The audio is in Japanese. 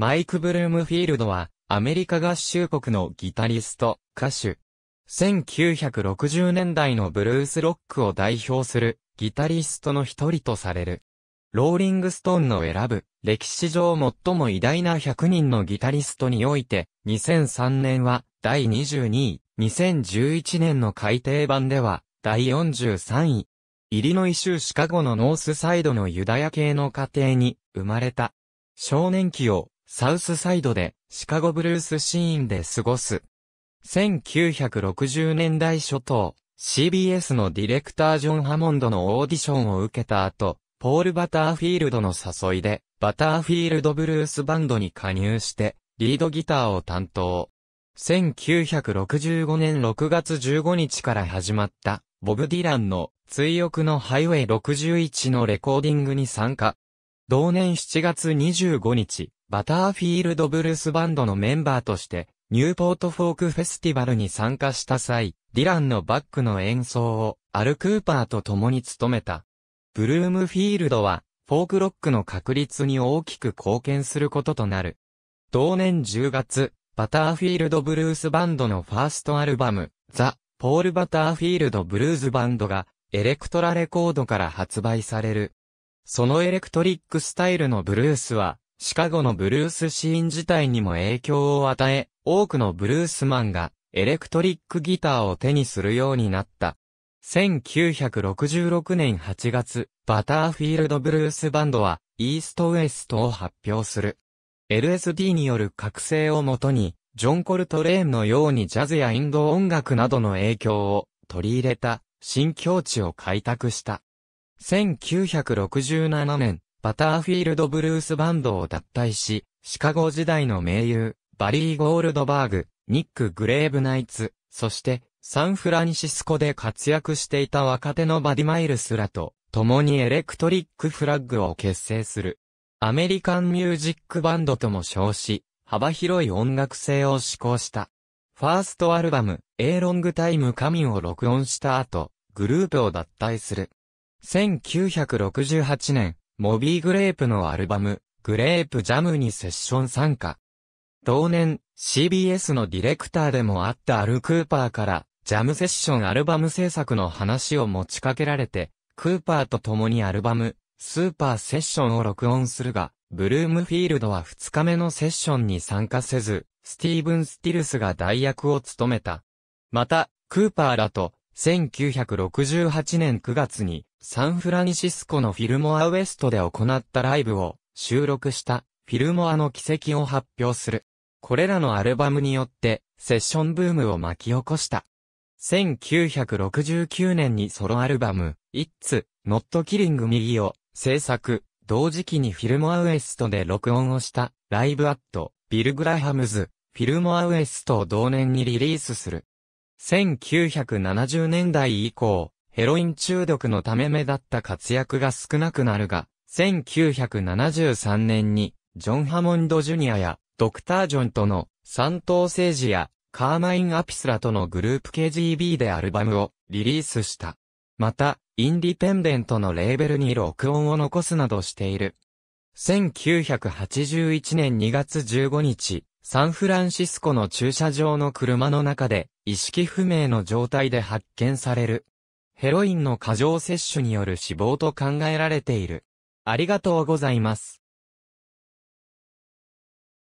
マイク・ブルームフィールドは、アメリカ合衆国のギタリスト、歌手。1960年代のブルースロックを代表するギタリストの一人とされる。ローリングストーンの選ぶ歴史上最も偉大な100人のギタリストにおいて、2003年は第22位、2011年の改訂版では第43位。イリノイ州シカゴのノースサイドのユダヤ系の家庭に生まれた。少年期をサウスサイドでシカゴブルースシーンで過ごす。1960年代初頭、CBS のディレクタージョン・ハモンドのオーディションを受けた後、ポール・バターフィールドの誘いで、バターフィールドブルースバンドに加入して、リードギターを担当。1965年6月15日から始まった、ボブ・ディランの追憶のハイウェイ61のレコーディングに参加。同年7月25日、バターフィールドブルースバンドのメンバーとして、ニューポートフォークフェスティバルに参加した際、ディランのバックの演奏をアル・クーパーと共に務めた。ブルームフィールドは、フォークロックの確立に大きく貢献することとなる。同年10月、バターフィールドブルースバンドのファーストアルバム、ザ・ポール・バターフィールド・ブルーズバンドが、エレクトラレコードから発売される。そのエレクトリックスタイルのブルースは、シカゴのブルースシーン自体にも影響を与え、多くのブルースマンがエレクトリックギターを手にするようになった。1966年8月、バターフィールドブルースバンドは、イーストウエストを発表する。LSD による覚醒をもとに、ジョン・コルトレーンのようにジャズやインド音楽などの影響を取り入れた新境地を開拓した。1967年、バターフィールドブルースバンドを脱退し、シカゴ時代の名優、バリー・ゴールドバーグ、ニック・グレーブナイツ、そしてサンフランシスコで活躍していた若手のバディマイルスらと、共にエレクトリックフラッグを結成する。アメリカンミュージックバンドとも称し、幅広い音楽性を施行した。ファーストアルバム、A Long Time Coming を録音した後、グループを脱退する。1968年、モビーグレープのアルバム、グレープジャムにセッション参加。同年、CBS のディレクターでもあったアル・クーパーから、ジャムセッションアルバム制作の話を持ちかけられて、クーパーと共にアルバム、スーパーセッションを録音するが、ブルームフィールドは2日目のセッションに参加せず、スティーブン・スティルスが代役を務めた。また、クーパーらと、1968年9月に、サンフランシスコのフィルモアウエストで行ったライブを収録したフィルモアの奇跡を発表する。これらのアルバムによってセッションブームを巻き起こした。1969年にソロアルバム、It's Not Killing Me を制作、同時期にフィルモアウエストで録音をしたライブアット、ビル・グラハムズ、フィルモアウエストを同年にリリースする。1970年代以降、ヘロイン中毒のため目立った活躍が少なくなるが、1973年に、ジョン・ハモンド・ジュニアや、ドクター・ジョンとの、三等政治や、カーマイン・アピスラとのグループ KGB でアルバムをリリースした。また、インディペンデントのレーベルに録音を残すなどしている。1981年2月15日、サンフランシスコの駐車場の車の中で意識不明の状態で発見される。ヘロインの過剰摂取による死亡と考えられている。ありがとうございます。